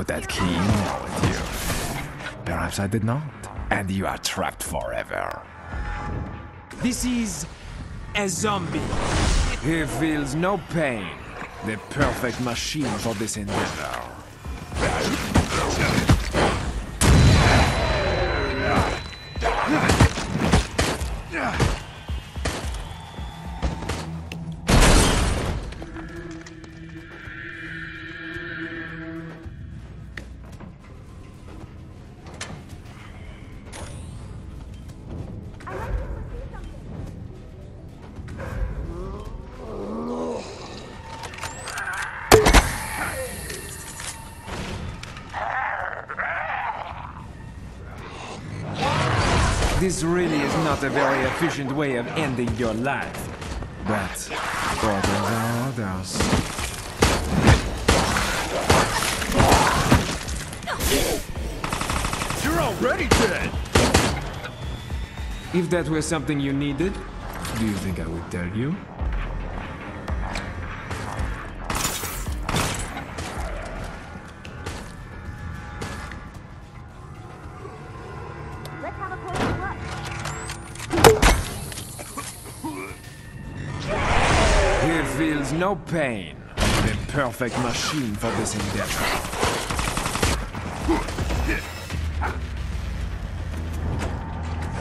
put that key with you. Perhaps I did not. And you are trapped forever. This is a zombie. He feels no pain. The perfect machine for this endeavor. This really is not a very efficient way of ending your life. But orders are orders. You're already dead! If that were something you needed, do you think I would tell you? Feels no pain. The perfect machine for this endeavor.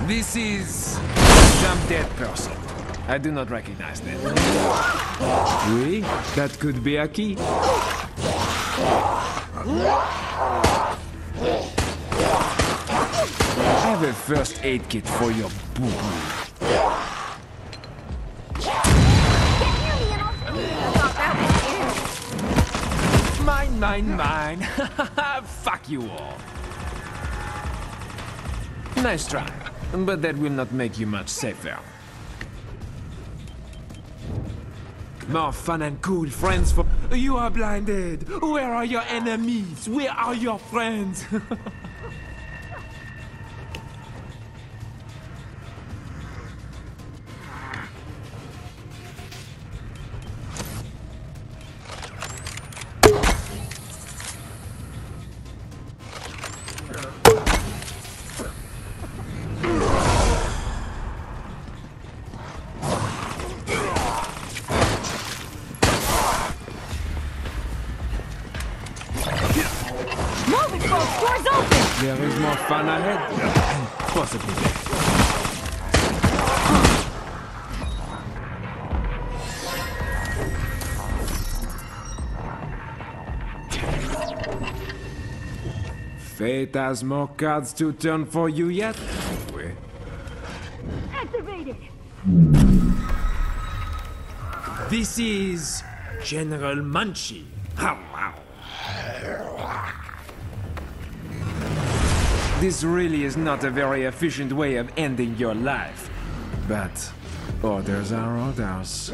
This is some dead person. I do not recognize them. Oui, that could be a key. I have a first aid kit for your boo-boo. Mine, mine, mine. Fuck you all. Nice try, but that will not make you much safer. More fun and cool friends for. You are blinded! Where are your enemies? Where are your friends? Door's open! there is more fun ahead. And possibly death. Fate has more cards to turn for you yet. Wait. Activated! This is General Munchie. This really is not a very efficient way of ending your life. But orders are orders.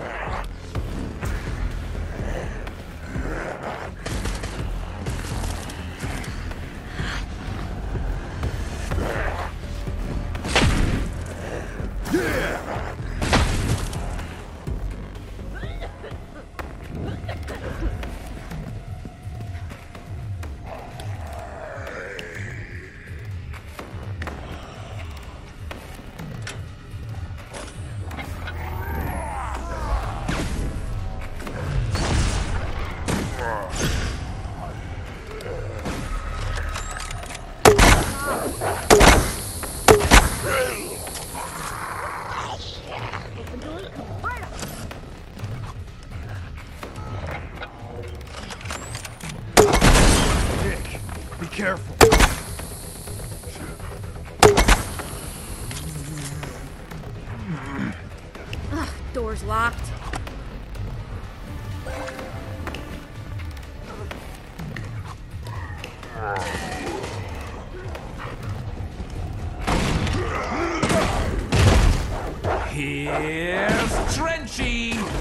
Here's Trenchy!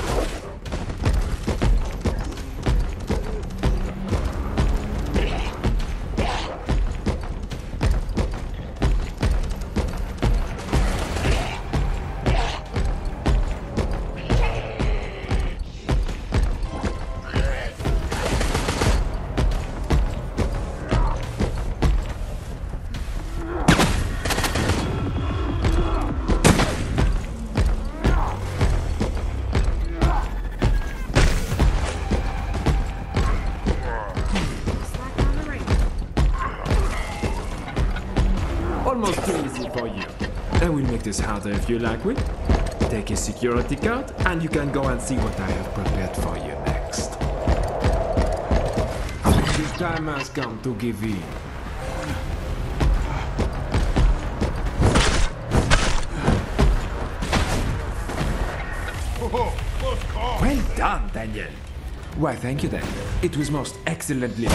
This harder if you like it. Take a security card, and you can go and see what I have prepared for you next. This time has come to give in. Well done, Daniel. Why, thank you, Daniel. It was most excellently.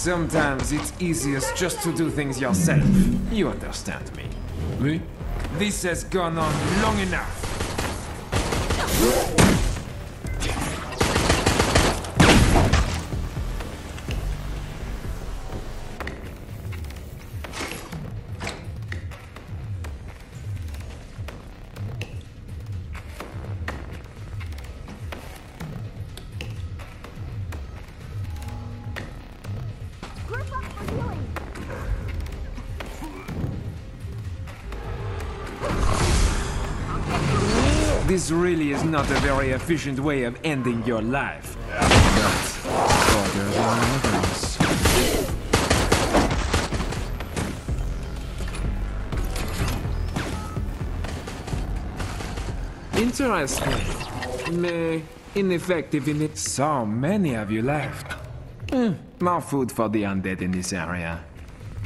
Sometimes it's easiest just to do things yourself. You understand me. Me? This has gone on long enough. This really is not a very efficient way of ending your life. But orders are orders. Interesting. Meh, ineffective in it. So many of you left. Hmm, more food for the undead in this area.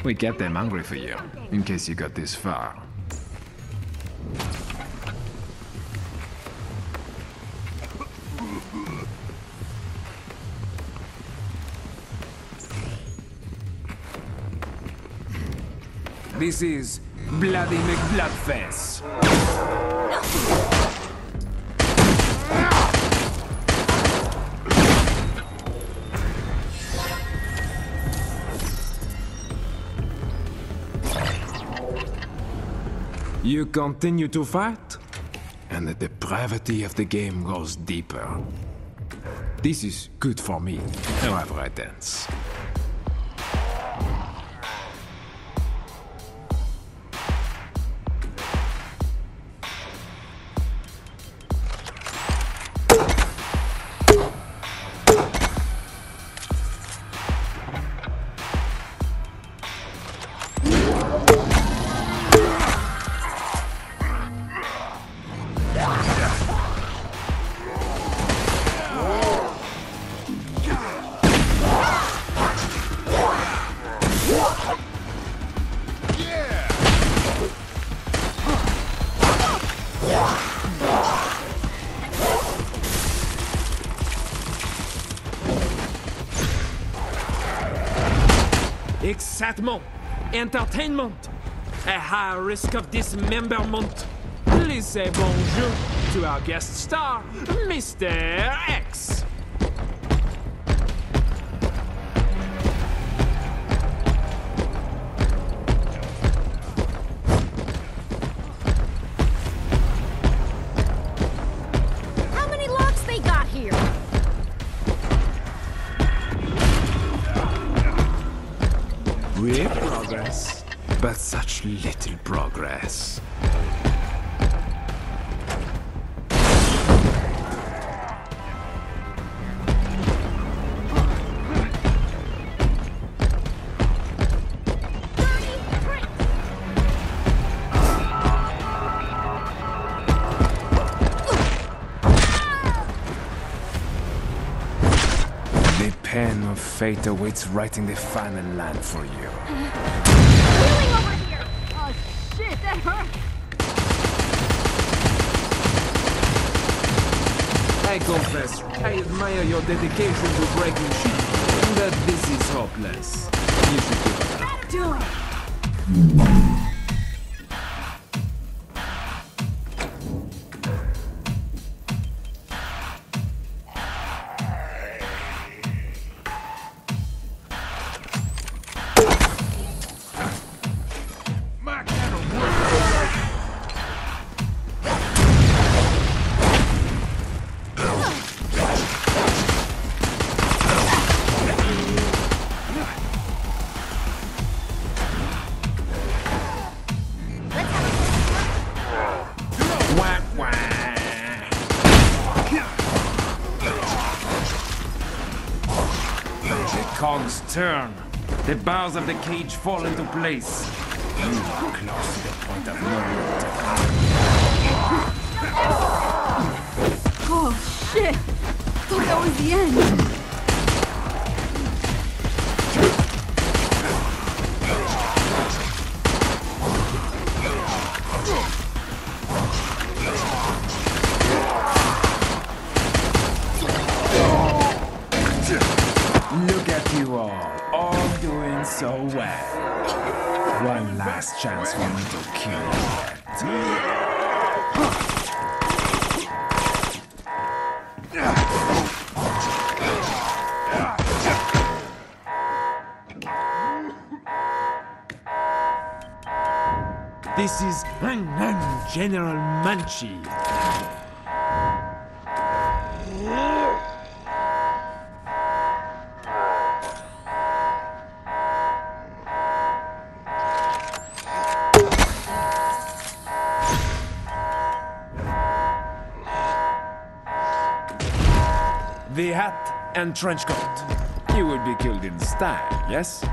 We kept them hungry for you, in case you got this far. This is Bloody McBloodface. You continue to fight, and the depravity of the game goes deeper. This is good for me, however I dance. Excitement, entertainment, a high risk of dismemberment. Please say bonjour to our guest star, Mr. X. little progress. The pen of fate awaits writing the final line for you. Healing over here! Oh shit, that hurt! I confess, I admire your dedication to breaking shit, but this is hopeless. You should up. Do it! Turn. The bars of the cage fall into place. You close to the point of no return. Oh, shit! Thought that was the end. You all, all doing so well. One last chance for me to kill you. This is General Munchie. And trench coat. You would be killed in style, yes?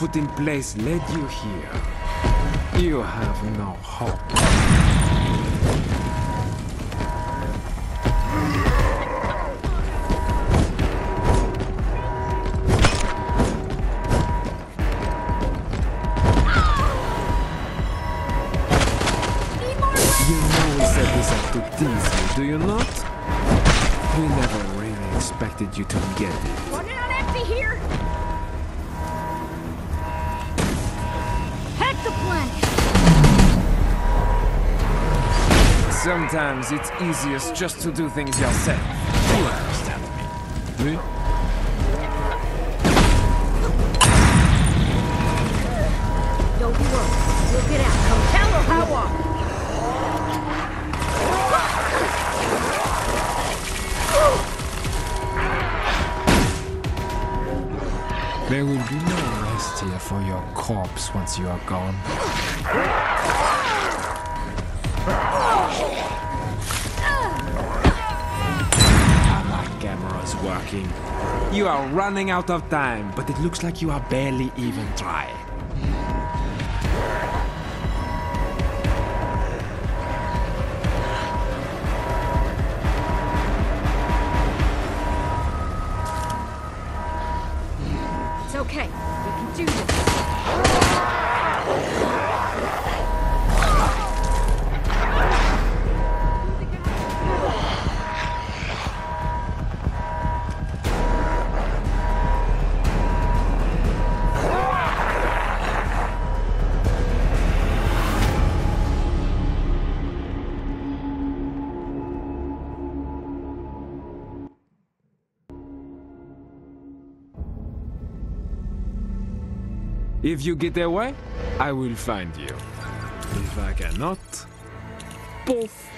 Put in place led you here. You have no hope. Do you not? We never really expected you to get it. Sometimes it's easiest just to do things yourself. You understand me? Oui? Don't worry. We'll get out. Come hell or high water. There will be no rest here for your corpse once you are gone. You are running out of time, but it looks like you are barely even trying. If you get away, I will find you. If I cannot, poof,